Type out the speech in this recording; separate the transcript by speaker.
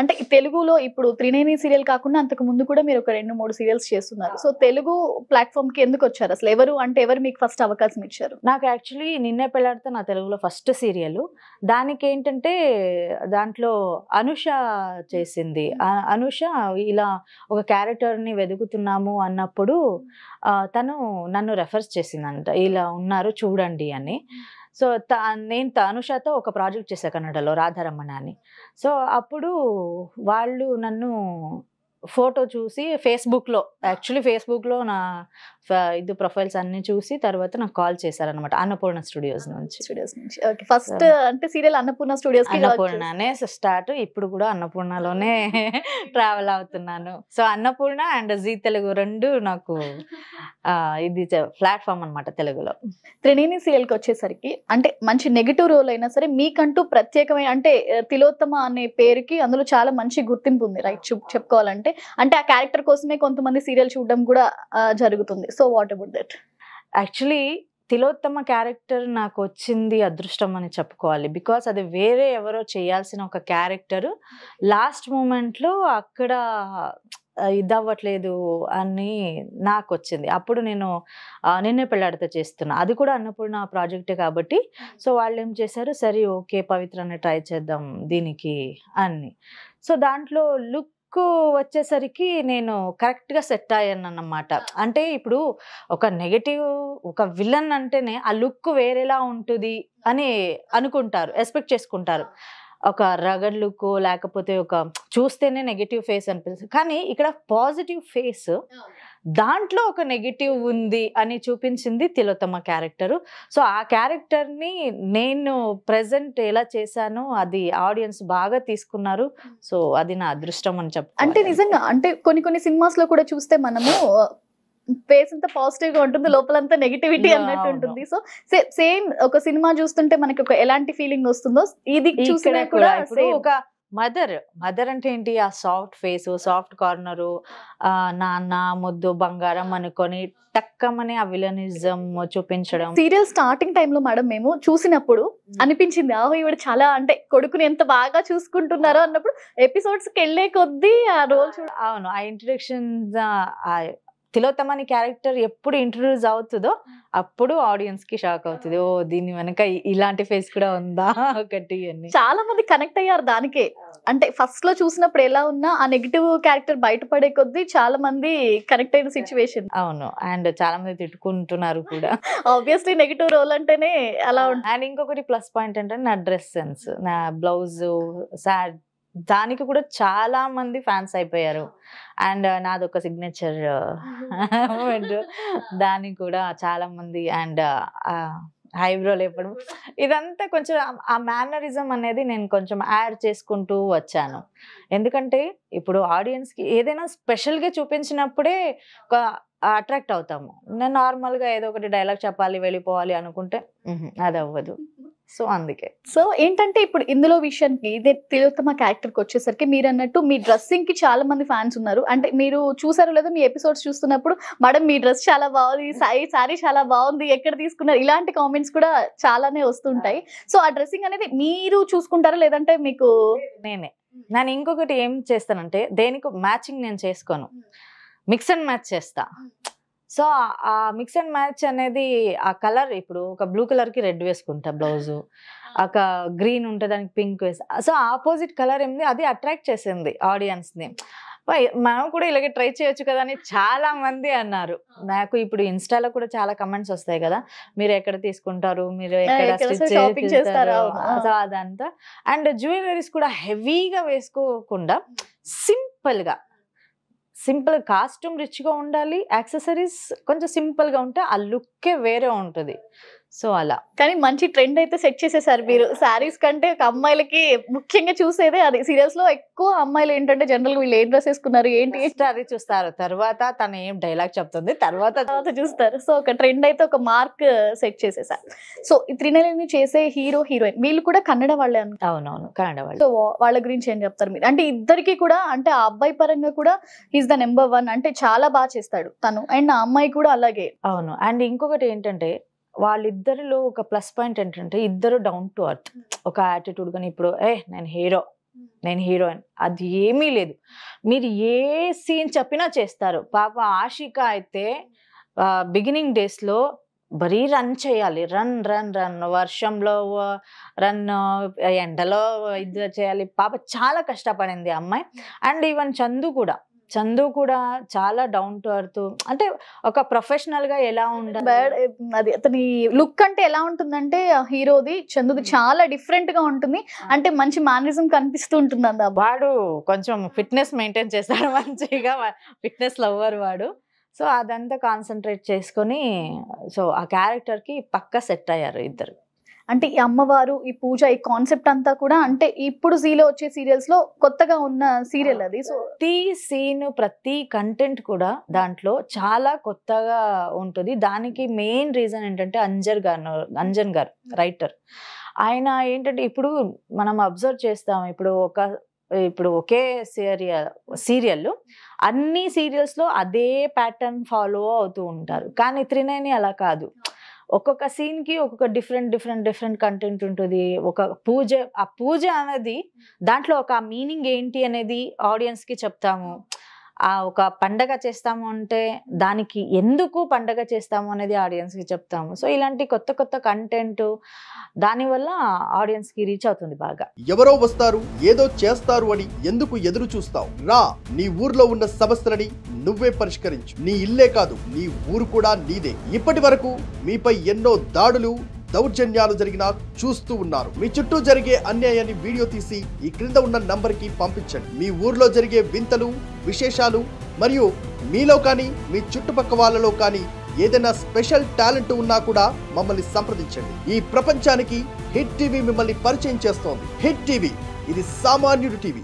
Speaker 1: అంటే తెలుగులో ఇప్పుడు త్రినేని సీరియల్ కాకుండా అంతకు ముందు కూడా మీరు ఒక రెండు మూడు సీరియల్స్ చేస్తున్నారు. సో తెలుగు ప్లాట్ఫామ్కి ఎందుకు వచ్చారు? అసలు ఎవరు అంటే ఎవరు మీకు ఫస్ట్ అవకాశం ఇచ్చారు?
Speaker 2: నాకు యాక్చువల్లీ నిన్నే పెళ్ళాడితే నా తెలుగులో ఫస్ట్ సీరియల్. దానికి ఏంటంటే దాంట్లో అనుష చేసింది. అనుష ఇలా ఒక క్యారెక్టర్ని వెతుకుతున్నాము అన్నప్పుడు తను నన్ను రెఫర్స్ చేసిందంట. ఇలా ఉన్నారు చూడండి అని. సో త నేను త- అనుషతో ఒక ప్రాజెక్ట్ చేశాను కన్నడలో రాధారమణ అని సో అప్పుడు వాళ్ళు నన్ను ఫోటో చూసి ఫేస్బుక్లో యాక్చువల్లీ ఫేస్బుక్లో నా ఇది ప్రొఫైల్స్ అన్ని చూసి తర్వాత నాకు కాల్ చేశారనమాట అన్నపూర్ణ స్టూడియోస్ నుంచి.
Speaker 1: స్టూడియోస్ నుంచి. ఓకే. ఫస్ట్ అంటే సీరియల్ అన్నపూర్ణ స్టూడియోస్
Speaker 2: అన్నపూర్ణనే స్టార్ట్ ఇప్పుడు కూడా అన్నపూర్ణలోనే ట్రావెల్ అవుతున్నాను. So Annapurna and Zee Telugu రెండు నాకు ఇది ప్లాట్ఫామ్ అన్నమాట తెలుగులో.
Speaker 1: త్రినేని సీరియల్కి వచ్చేసరికి అంటే మంచి నెగిటివ్ రోల్ అయినా సరే మీకంటూ ప్రత్యేకమైన అంటే తిలోత్తమ అనే పేరుకి అందులో చాలా మంచి గుర్తింపు ఉంది. రైట్ చెప్పుకోవాలంటే అంటే ఆ క్యారెక్టర్ కోసమే కొంతమంది సీరియల్ చూడడం కూడా జరుగుతుంది. So what about that?
Speaker 2: Actually Tilottama character నాకు వచ్చింది అదృష్టం అని చెప్పుకోవాలి. బికాస్ అది వేరే ఎవరో చేయాల్సిన ఒక క్యారెక్టర్. లాస్ట్ మూమెంట్లో అక్కడ ఇది ఇదవ్వట్లేదు అని నాకు వచ్చింది. అప్పుడు నేను నిన్నే పెళ్ళాడితే చేస్తున్నా. అది కూడా అన్నపూర్ణ ప్రాజెక్టే కాబట్టి. సో వాళ్ళు ఏం చేశారు? సరే ఓకే పవిత్రని ట్రై చేద్దాం దీనికి అని. సో దాంట్లో లుక్ వచ్చేసరికి నేను కరెక్ట్గా సెట్ అయ్యాను అన్నమాట అంటే ఇప్పుడు ఒక నెగటివ్ ఒక విలన్ అంటేనే ఆ లుక్ వేరేలా ఉంటుంది అని అనుకుంటారు ఎక్స్పెక్ట్ చేసుకుంటారు. ఒక రగడ్ లుక్ లేకపోతే ఒక చూస్తేనే నెగటివ్ ఫేస్ అనిపిస్తుంది. కానీ ఇక్కడ పాజిటివ్ ఫేస్ దాంట్లో ఒక నెగిటివ్ ఉంది అని చూపించింది తిలోత్తమ క్యారెక్టర్ సో ఆ క్యారెక్టర్ని నేను ప్రజెంట్ ఎలా చేశానో అది ఆడియన్స్ బాగా తీసుకున్నారు సో అది నా అదృష్టం అని చెప్పి
Speaker 1: అంటే నిజంగా అంటే కొన్ని కొన్ని సినిమాస్లో కూడా చూస్తే మనము ఫేస్ అంతా పాజిటివ్గా ఉంటుంది లోపలంతా నెగిటివిటీ అన్నట్టు. ఉంటుంది సో సేమ్ ఒక సినిమా చూస్తుంటే మనకి ఒక ఎలాంటి ఫీలింగ్ వస్తుందో ఇది చూసినా
Speaker 2: కూడా. ఒక మదర్ మదర్ అంటే ఏంటి? ఆ సాఫ్ట్ ఫేస్ సాఫ్ట్ కార్నరు నాన్న ముద్దు బంగారం అనుకొని టక్కమని ఆ విలనిజం చూపించడం.
Speaker 1: సీరియల్ స్టార్టింగ్ టైంలో మేడం మేము చూసినప్పుడు అనిపించింది ఆహో ఈవిడ చాలా అంటే కొడుకుని ఎంత బాగా చూసుకుంటున్నారో అన్నప్పుడు ఎపిసోడ్స్కి వెళ్ళే కొద్దీ ఆ రోల్ చూడ
Speaker 2: అవును ఆ ఇంట్రడక్షన్ తిలోత్తమని క్యారెక్టర్ ఎప్పుడు ఇంట్రడ్యూస్ అవుతుందో అప్పుడు ఆడియన్స్కి షాక్ అవుతుంది. ఓ దీని వెనక ఇలాంటి ఫేస్ కూడా ఉందా? ఒకటి అని
Speaker 1: చాలా మంది కనెక్ట్ అయ్యారు దానికే. అంటే ఫస్ట్లో చూసినప్పుడు ఎలా ఉన్నా ఆ నెగిటివ్ క్యారెక్టర్ బయటపడే కొద్దీ చాలా మంది కనెక్ట్ అయిన సిచ్యువేషన్
Speaker 2: అవును. అండ్ చాలా మంది తిట్టుకుంటున్నారు కూడా.
Speaker 1: ఆబ్వియస్లీ నెగిటివ్ రోల్ అంటేనే అలా ఉంటుంది
Speaker 2: అండ్ ఇంకొకటి ప్లస్ పాయింట్ ఏంటంటే నా డ్రెస్ సెన్స్ నా బ్లౌజ్ సాడ్ దానికి కూడా చాలా మంది ఫ్యాన్స్ అయిపోయారు. అండ్ నాది ఒక సిగ్నేచర్ దానికి కూడా చాలా మంది అండ్ హైబ్రో లేపడం. ఇదంతా కొంచెం ఆ- మేనరిజం అనేది నేను కొంచెం యాడ్ చేసుకుంటూ వచ్చాను. ఎందుకంటే ఇప్పుడు ఆడియన్స్కి ఏదైనా స్పెషల్గా చూపించినప్పుడే అట్రాక్ట్ అవుతాము. నేను నార్మల్గా ఏదో ఒకటి డైలాగ్ చెప్పాలి వెళ్ళిపోవాలి అనుకుంటే "ఉహుం, అది అవ్వదు. సో అందుకే.
Speaker 1: సో ఏంటంటే ఇప్పుడు ఇందులో విషయానికి ఇదే తిలోత్తమ క్యారెక్టర్కి వచ్చేసరికి మీరు అన్నట్టు మీ డ్రెస్సింగ్కి చాలా మంది ఫ్యాన్స్ ఉన్నారు. అంటే మీరు చూసారో లేదో మీ ఎపిసోడ్స్ చూస్తున్నప్పుడు మేడం మీ డ్రెస్ చాలా బాగుంది. సారీ సారీ చాలా బాగుంది. ఎక్కడ తీసుకున్నారు? ఇలాంటి కామెంట్స్ కూడా చాలానే వస్తుంటాయి. సో ఆ డ్రెస్సింగ్ అనేది మీరు చూసుకుంటారా? లేదంటే మీకు
Speaker 2: నేనే. నేను ఇంకొకటి ఏం చేస్తానంటే దేనికి మ్యాచింగ్ నేను చేసుకోను. మిక్స్ అండ్ మ్యాచ్ చేస్తా. సో ఆ మిక్స్ అండ్ మ్యాచ్ అనేది ఆ కలర్ ఇప్పుడు ఒక బ్లూ కలర్కి రెడ్ వేసుకుంటా బ్లౌజ్ ఒక గ్రీన్ ఉంటే దానికి పింక్ వేస్తా సో ఆపోజిట్ కలర్ ఏంది? అది అట్రాక్ట్ చేసింది ఆడియన్స్ని. వై, మనం కూడా ఇలాగే ట్రై చేయొచ్చు కదా అని చాలా మంది అన్నారు. నాకు ఇప్పుడు ఇన్స్టాలో కూడా చాలా కమెంట్స్ వస్తాయి కదా. మీరు ఎక్కడ తీసుకుంటారు? మీరు ఎక్కడ స్టిచ్
Speaker 1: చేస్తారా?
Speaker 2: సో అదంతా. అండ్ జ్యువెలరీస్ కూడా హెవీగా వేసుకోకుండా సింపుల్గా సింపుల్ కాస్ట్యూమ్ రిచ్గా ఉండాలి యాక్సెసరీస్ కొంచెం సింపుల్గా ఉంటే ఆ లుక్కే వేరే ఉంటుంది. సో అలా.
Speaker 1: కానీ మంచి ట్రెండ్ అయితే సెట్ చేసేసారు మీరు. శారీస్ కంటే ఒక అమ్మాయిలకి ముఖ్యంగా చూసేదే అది. సీరియల్స్లో ఎక్కువ అమ్మాయిలు ఏంటంటే జనరల్ వీళ్ళు ఏం డ్రెస్ వేసుకున్నారు ఏంటి?
Speaker 2: అది చూస్తారు. తర్వాత తను ఏం డైలాగ్ చెప్తుంది తర్వాత
Speaker 1: తర్వాత చూస్తారు. సో ఒక ట్రెండ్ అయితే ఒక మార్క్ సెట్ చేసేసారు. సో ఈ త్రినలిని చేసే హీరో హీరోయిన్ వీళ్ళు కూడా కన్నడ వాళ్ళే
Speaker 2: అవునవును కన్నడ వాళ్ళు.
Speaker 1: సో వాళ్ళ గురించి ఏం చెప్తారు మీరు? అంటే ఇద్దరికి కూడా అంటే ఆ అబ్బాయి పరంగా కూడా ఈజ్ ద నెంబర్ వన్ అంటే చాలా బాగా చేస్తాడు తను. అండ్ ఆ అమ్మాయి కూడా అలాగే.
Speaker 2: అవును. అండ్ ఇంకొకటి ఏంటంటే వాళ్ళిద్దరిలో ఒక ప్లస్ పాయింట్ ఏంటంటే ఇద్దరు డౌన్ టు అర్త్ ఒక యాటిట్యూడ్ కానీ ఇప్పుడు ఏ నేను హీరో నేను హీరోయిన్. అది ఏమీ లేదు. మీరు ఏ సీన్ చెప్పినా చేస్తారు. పాప ఆషిక అయితే బిగినింగ్ డేస్లో బరీ రన్ చేయాలి. Run run run. వర్షంలో రన్ ఎండలో ఇది చేయాలి. పాప చాలా కష్టపడింది అమ్మాయి. అండ్ ఈవెన్ చందు కూడా. చందు కూడా చాలా డౌన్ టు అర్త్ అంటే ఒక ప్రొఫెషనల్గా ఎలా ఉండాలి?
Speaker 1: బ్యాడ్ అది అతని లుక్ అంటే ఎలా ఉంటుందంటే హీరోది చందుది చాలా డిఫరెంట్గా ఉంటుంది. అంటే మంచి మేనరిజం కనిపిస్తూ ఉంటుంది అంద
Speaker 2: వాడు కొంచెం ఫిట్నెస్ మెయింటైన్ చేస్తాడు మంచిగా. ఫిట్నెస్ లవ్వర్ వాడు. సో అదంతా కాన్సన్ట్రేట్ చేసుకొని సో ఆ క్యారెక్టర్కి పక్క సెట్ అయ్యారు ఇద్దరు.
Speaker 1: అంటే ఈ అమ్మవారు ఈ పూజ ఈ కాన్సెప్ట్ అంతా కూడా అంటే ఇప్పుడు జీలో వచ్చే సీరియల్స్లో కొత్తగా ఉన్న సీరియల్ అది. సో
Speaker 2: ప్రతి సీన్ ప్రతి కంటెంట్ కూడా దాంట్లో చాలా కొత్తగా ఉంటుంది. దానికి మెయిన్ రీజన్ ఏంటంటే అంజర్ గారు అంజన్ గారు రైటర్ ఆయన ఏంటంటే ఇప్పుడు మనం అబ్జర్వ్ చేస్తాం ఇప్పుడు ఒక ఇప్పుడు ఒకే సీరియల్ సీరియల్ అన్ని సీరియల్స్లో అదే ప్యాటర్న్ ఫాలో అవుతూ ఉంటారు. కానీ త్రినేని అలా కాదు. ఒక్కొక్క సీన్కి ఒక్కొక్క డిఫరెంట్ డిఫరెంట్ డిఫరెంట్ కంటెంట్ ఉంటుంది. ఒక పూజ ఆ పూజ అనేది దాంట్లో ఒక మీనింగ్ ఏంటి అనేది ఆడియన్స్కి చెప్తాము. Hmm. ఆ ఒక పండగ చేస్తాము అంటే దానికి ఎందుకు పండగ చేస్తాము అనేది ఆడియన్స్కి చెప్తాము. సో ఇలాంటి కొత్త కొత్త కంటెంట్ దానివల్ల ఆడియన్స్కి రీచ్ అవుతుంది బాగా.
Speaker 3: ఎవరో వస్తారు ఏదో చేస్తారు అని ఎందుకు ఎదురు చూస్తావు? రా నీ ఊర్లో ఉన్న సమస్యలని నువ్వే పరిష్కరించు. నీ ఇల్లే కాదు నీ ఊరు కూడా నీదే. ఇప్పటి వరకు మీపై ఎన్నో దాడులు దౌర్జన్యాలు జరిగినా చూస్తూ ఉన్నారు. మీ చుట్టూ జరిగే అన్యాయాన్ని వీడియో తీసి ఈ క్రింద ఉన్న నంబర్కి పంపించండి. మీ ఊర్లో జరిగే వింతలు విశేషాలు మరియు మీలో కానీ మీ చుట్టుపక్క వాళ్ళలో కానీ ఏదైనా స్పెషల్ టాలెంట్ ఉన్నా కూడా మమ్మల్ని సంప్రదించండి. ఈ ప్రపంచానికి హిట్ టీవీ మిమ్మల్ని పరిచయం చేస్తోంది. హిట్ టీవీ ఇది సామాన్యుడి టీవీ.